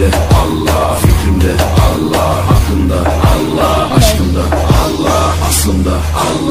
Allah Allah Fikrimde Allah Aklımda Allah Aşkımda Allah Aslımda Allah